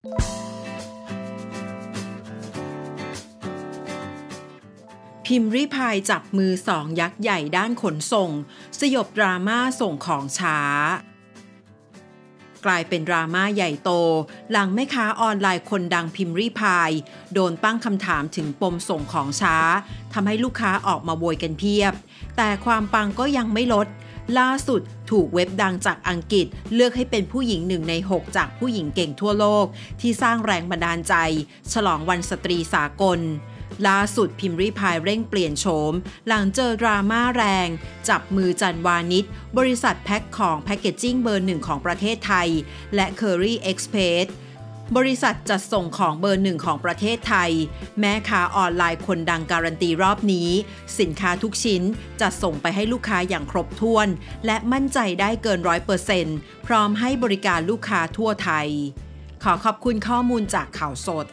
พิมพ์ริพายจับมือสองยักษ์ใหญ่ด้านขนส่ง สยบดราม่าส่งของช้า กลายเป็นดราม่าใหญ่โต หลังแม่ค้าออนไลน์คนดังพิมพ์ริพาย โดนตั้งคำถามถึงปมส่งของช้าทำให้ลูกค้าออกมาโวยกันเพียบ แต่ความปังก็ยังไม่ลด ล่าสุดถูกเว็บดังจากอังกฤษ เลือกให้เป็นผู้หญิงหนึ่งใน 6 จากผู้หญิงเก่งทั่วโลก ที่สร้างแรงบันดาลใจ ฉลองวันสตรีสากลล่าสุดพิมพ์ริพายเร่งเปลี่ยนโฉม หลังเจอดราม่าแรง จับมือจันวานิชบริษัทแพ็คของแพคเกจจิ้งเบอร์หนึ่งของประเทศไทย และ Curry Express บริษัทจัดส่งของเบอร์หนึ่งของประเทศไทย แม้ค้าออนไลน์คนดังการันตีรอบนี้ สินค้าทุกชิ้นจะส่งไปให้ลูกค้าอย่างครบถ้วน และมั่นใจได้เกินร้อยเปอร์เซ็นต์พร้อมให้บริการลูกค้าทั่วไทย ขอขอบคุณข้อมูลจากข่าวสด